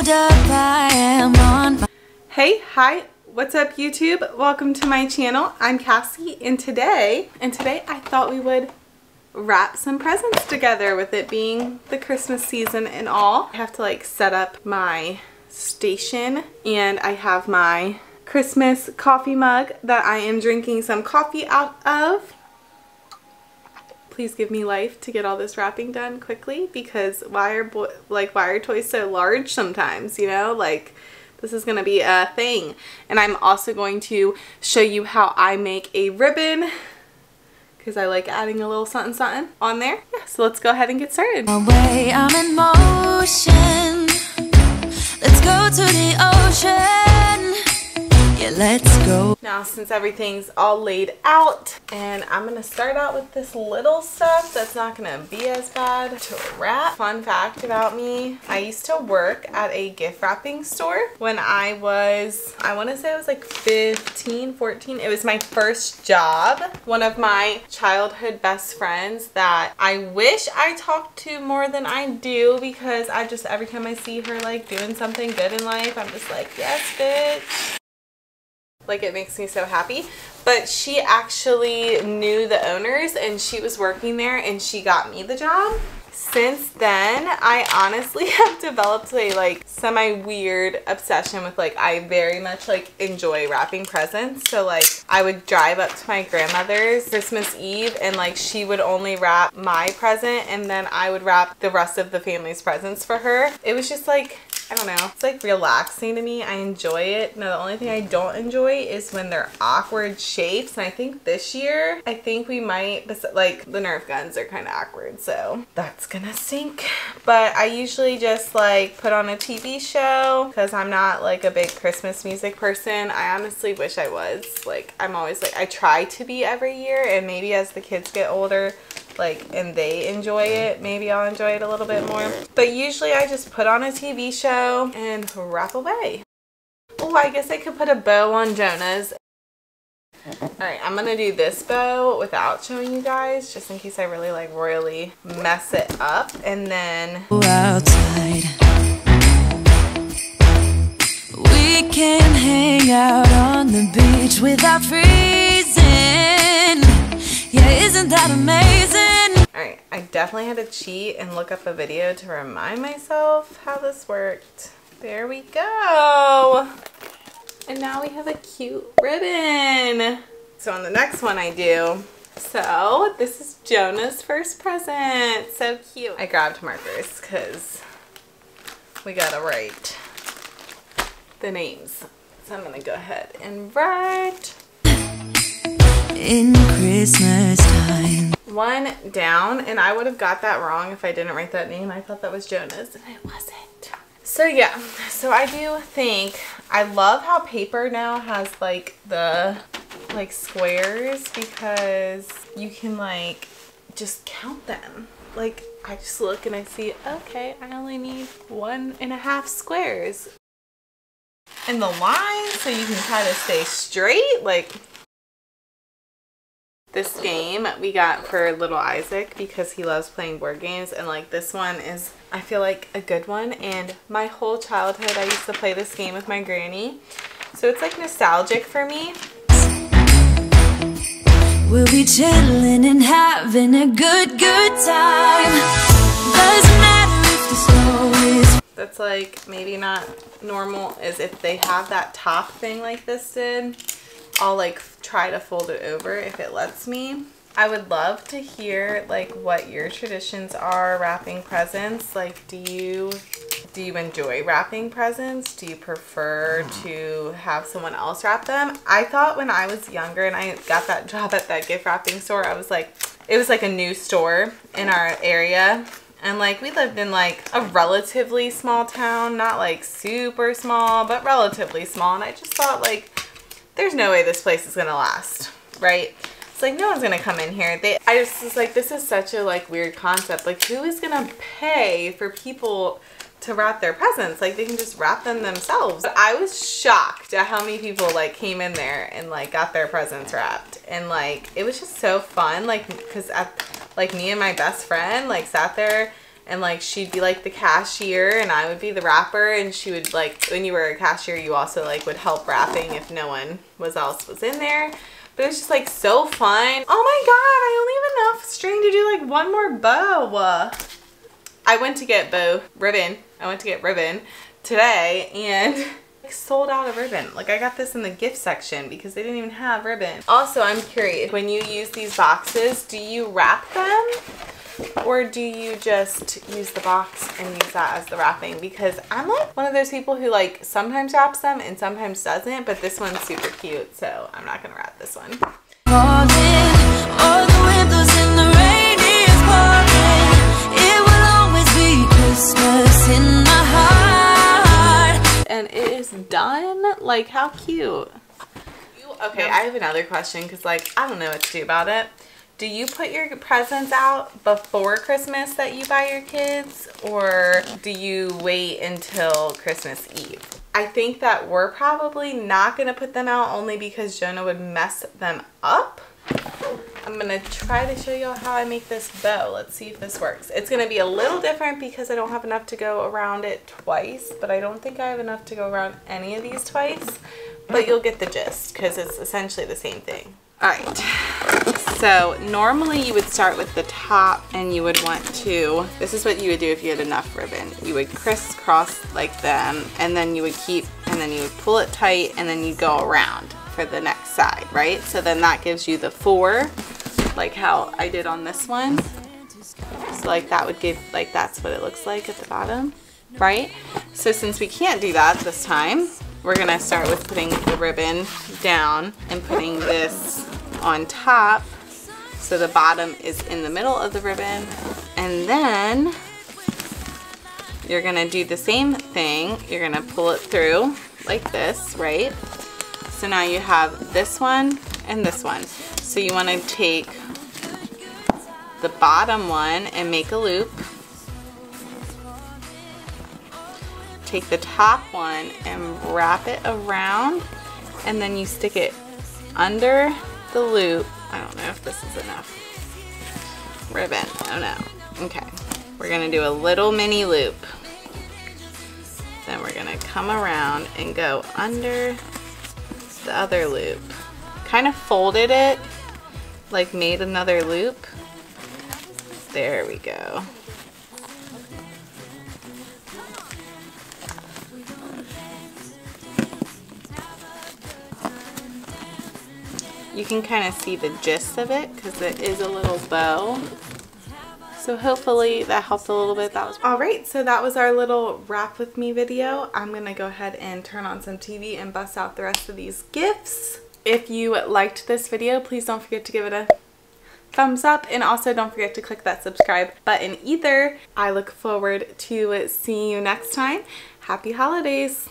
hold up, I am on Hey, hi, what's up YouTube? Welcome to my channel. I'm Cassie and today, and today I thought we would wrap some presents together with it being the Christmas season and all. I have to like set up my station and I have my Christmas coffee mug that I am drinking some coffee out of please give me life to get all this wrapping done quickly? Because why are like why are toys so large sometimes you know? Like this is gonna be a thing. And I'm also going to show you how I make a ribbon because I like adding a little something something on there. Yeah so let's go ahead and get started. Away, I'm in motion let's go to the ocean let's go. Now, since everything's all laid out, and I'm gonna start out with this little stuff that's not gonna be as bad to wrap. Fun fact about me, I used to work at a gift wrapping store when I was, I wanna say I was like 15, 14. It was my first job. One of my childhood best friends that I wish I talked to more than I do because I just, every time I see her like doing something good in life, I'm just like, yes, bitch like it makes me so happy. But she actually knew the owners and she was working there and she got me the job. Since then i honestly have developed a like semi weird obsession with like i very much like enjoy wrapping presents. So like i would drive up to my grandmother's christmas eve and like she would only wrap my present and then i would wrap the rest of the family's presents for her. It was just like I don't know. It's like relaxing to me. I enjoy it. Now the only thing I don't enjoy is when they're awkward shapes. And I think this year, I think we might, like the Nerf guns are kind of awkward. So that's gonna sink. But I usually just like put on a TV show because I'm not like a big Christmas music person. I honestly wish I was. Like I'm always like, I try to be every year and maybe as the kids get older, like and they enjoy mm-hmm. it. Maybe I'll enjoy it a little bit more. But usually I just put on a TV show and wrap away. Oh I guess I could put a bow on Jonah's. Alright, I'm gonna do this bow without showing you guys, just in case I really like royally mess it up. And then outside. We can hang out on the beach without freezing. Yeah, isn't that amazing? Alright, I definitely had to cheat and look up a video to remind myself how this worked. There we go. And now we have a cute ribbon. So on the next one I do, so this is Jonah's first present. So cute. I grabbed markers because we gotta write the names. So I'm gonna go ahead and write. In Christmas time one down and I would have got that wrong if I didn't write that name. I thought that was Jonah's and it wasn't. So yeah, so I do think, I love how paper now has like the like squares because you can like just count them. Like I just look and I see, okay, I only need one and a half squares. And the line so you can kind of stay straight, like this game we got for little Isaac because he loves playing board games. And like this one is I feel like a good one. And my whole childhood I used to play this game with my granny. So it's like nostalgic for me. We'll be chilling and having a good good time. Doesn't matter if the snow is That's like maybe not normal is if they have that top thing like this did I'll like try to fold it over if it lets me. I would love to hear like what your traditions are wrapping presents. Like do you do you enjoy wrapping presents? Do you prefer mm-hmm. to have someone else wrap them? I thought when I was younger and I got that job at that gift wrapping store, I was like, it was like a new store in our area. And like we lived in like a relatively small town, not like super small, but relatively small. And I just thought like there's no way this place is gonna last, right? It's like no one's gonna come in here. They, I just was like, this is such a like weird concept. Like who is gonna pay for people to wrap their presents? Like they can just wrap them themselves. But I was shocked at how many people like came in there and like got their presents wrapped. And like, it was just so fun. Like, cause at, like me and my best friend like sat there and like she'd be like the cashier and I would be the wrapper and she would like when you were a cashier you also like would help wrapping if no one was else was in there but it was just like so fun oh my god I only have enough string to do like one more bow I went to get bow ribbon I went to get ribbon today and sold out of ribbon. Like I got this in the gift section because they didn't even have ribbon. Also, I'm curious, when you use these boxes, do you wrap them? Or do you just use the box and use that as the wrapping? Because I'm like one of those people who like sometimes wraps them and sometimes doesn't, but this one's super cute, so I'm not gonna wrap this one. And it is done. Like, how cute. Okay, I have another question because, like, I don't know what to do about it do you put your presents out before Christmas that you buy your kids or do you wait until Christmas Eve? I think that we're probably not going to put them out only because Jonah would mess them up. I'm going to try to show y'all how I make this bow. Let's see if this works. It's going to be a little different because I don't have enough to go around it twice, but I don't think I have enough to go around any of these twice. But you'll get the gist because it's essentially the same thing. All right, so normally you would start with the top and you would want to, this is what you would do if you had enough ribbon. You would crisscross like them and then you would keep, and then you would pull it tight and then you go around for the next side, right? So then that gives you the four, like how I did on this one. So like that would give, like that's what it looks like at the bottom, right? So since we can't do that this time, we're gonna start with putting the ribbon down and putting this on top so the bottom is in the middle of the ribbon. And then you're gonna do the same thing. You're gonna pull it through like this right? So now you have this one and this one. So you want to take the bottom one and make a loop. Take the top one and wrap it around and then you stick it under the loop. I don't know if this is enough. Ribbon. Oh no. Okay. We're to do a little mini loop. Then we're to come around and go under the other loop. Kind of folded it, like made another loop. There we go. You can kind of see the gist of it because it is a little bow. So hopefully that helped a little bit. That was all right. So that was our little wrap with me video. I'm going to go ahead and turn on some TV and bust out the rest of these gifts. If you liked this video, please don't forget to give it a thumbs up and also don't forget to click that subscribe button either. I look forward to seeing you next time. Happy holidays!